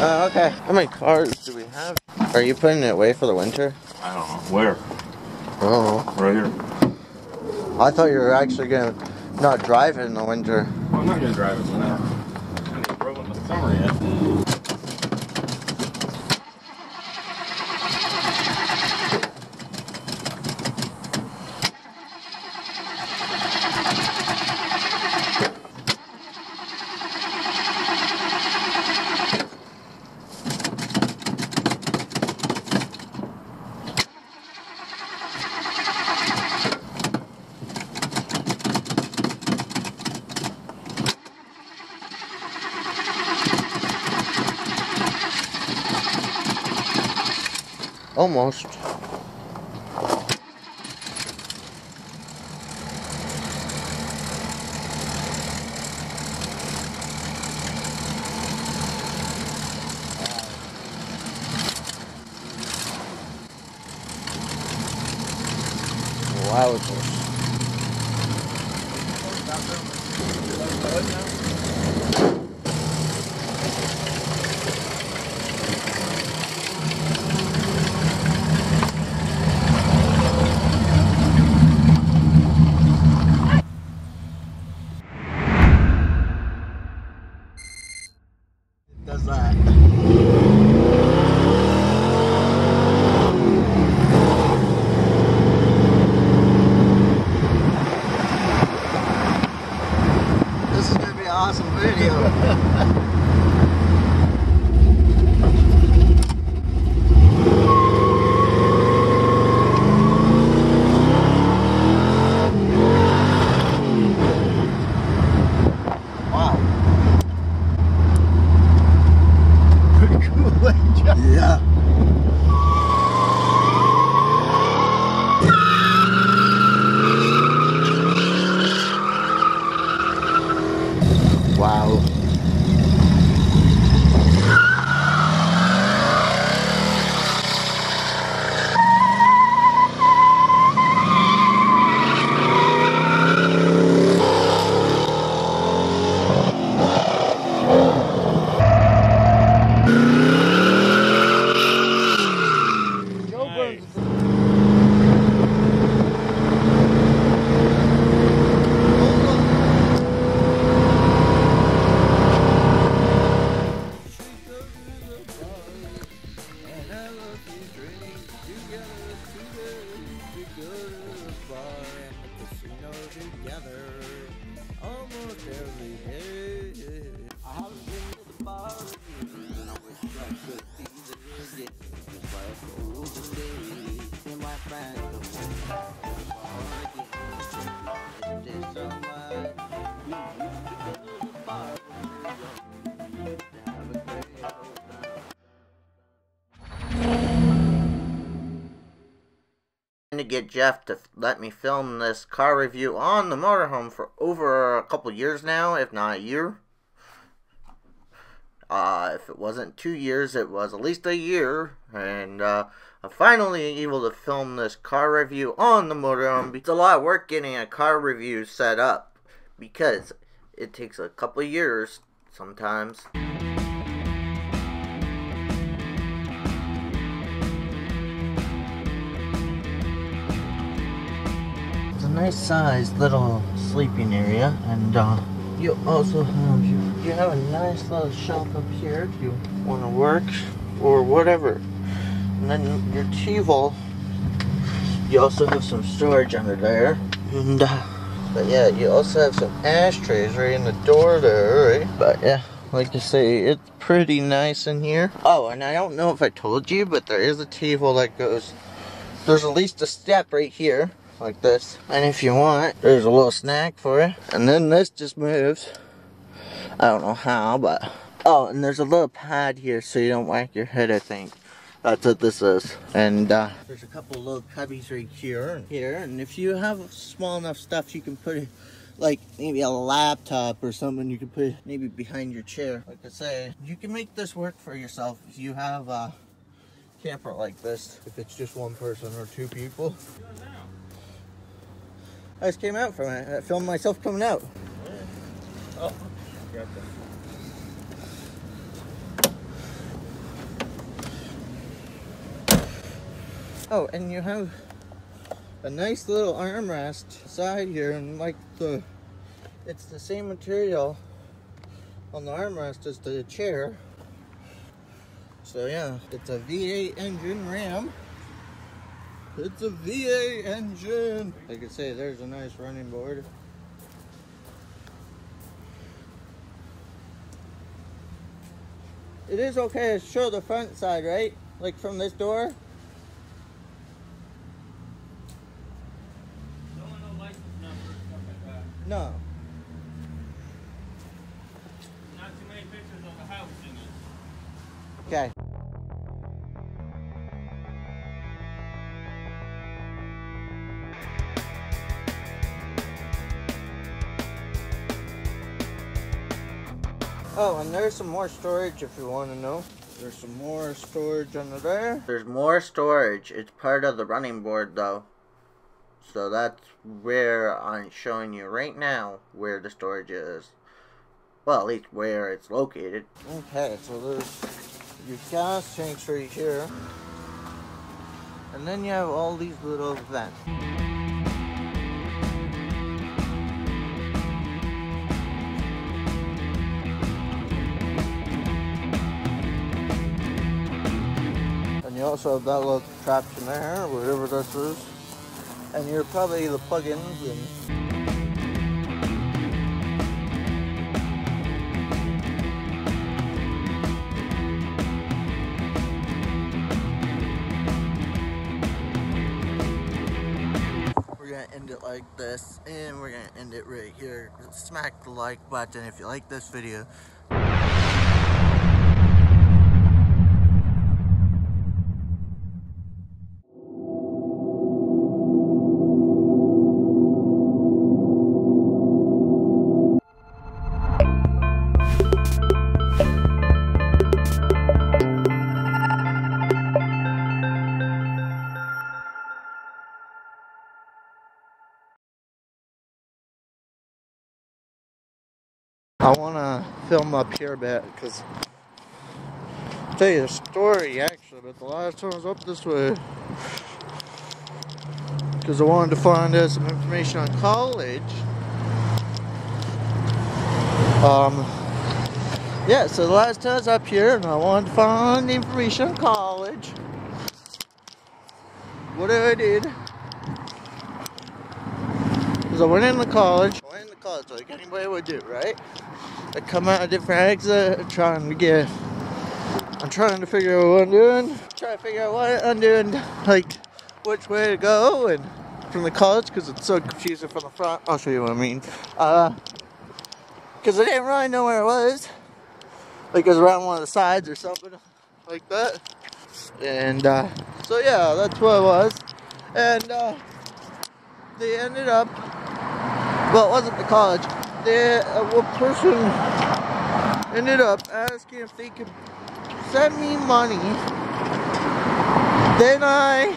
Uh, okay. How many cars do we have? Are you putting it away for the winter? I don't know. Where? Oh. Right here. I thought you were actually gonna not drive it in the winter. Well, I'm not gonna drive it tonight. I haven't even drove it in the summer yet. Almost. Wowzers. Does that? This is gonna be an awesome video. Yeah. Get Jeff to let me film this car review on the motorhome for over a couple years now, if not a year. Uh, if it wasn't two years, it was at least a year, and uh, I'm finally able to film this car review on the motorhome. It's a lot of work getting a car review set up because it takes a couple years sometimes. Nice sized little sleeping area, and uh, you also have you, you have a nice little shelf up here if you want to work or whatever. And then your TiVo, you also have some storage under there, and uh, but yeah, you also have some ashtrays right in the door there, right? But yeah. Like I say, it's pretty nice in here. Oh, and I don't know if I told you, but there is a table that goes there's at least a step right here like this. And if you want there's a little snack for you. And then this just moves. I don't know how but oh and there's a little pad here so you don't whack your head I think. That's what this is. And uh, there's a couple little cubbies right here and here. And if you have small enough stuff you can put it like maybe a laptop or something you can put maybe behind your chair like I say. You can make this work for yourself if you have a camper like this. If it's just one person or two people. I just came out from it. I filmed myself coming out. Oh. Oh, and you have a nice little armrest side here, and like the, it's the same material on the armrest as the chair. So yeah, it's a V8 engine Ram. It's a V8 engine. Like I say, there's a nice running board. It is okay to show the front side, right? Like from this door? no license number, stuff like that. No. Not too many pictures of the house in it. Okay. Oh, and there's some more storage if you want to know. There's some more storage under there. There's more storage. It's part of the running board though. So that's where I'm showing you right now where the storage is. Well, at least where it's located. Okay, so there's your gas tanks right here. And then you have all these little vents. Also have that little contraption there, whatever this is. And you're probably the plugins and We're gonna end it like this, and we're gonna end it right here. Smack the like button if you like this video. I wanna film up here a bit because tell you a story actually, but the last time I was up this way because I wanted to find out some information on college. Um, yeah, so the last time I was up here and I wanted to find information on college. What I did is I went into college. College like anybody would do, right? I come out a different exit, trying to get. I'm trying to figure out what I'm doing. Trying to figure out what I'm doing, like which way to go, and from the college because it's so confusing from the front. I'll show you what I mean. Uh, because I didn't really know where it was. Like it was around one of the sides or something like that. And uh, so yeah, that's what it was. And uh, they ended up. Well, it wasn't the college. They, uh, person ended up asking if they could send me money. Then I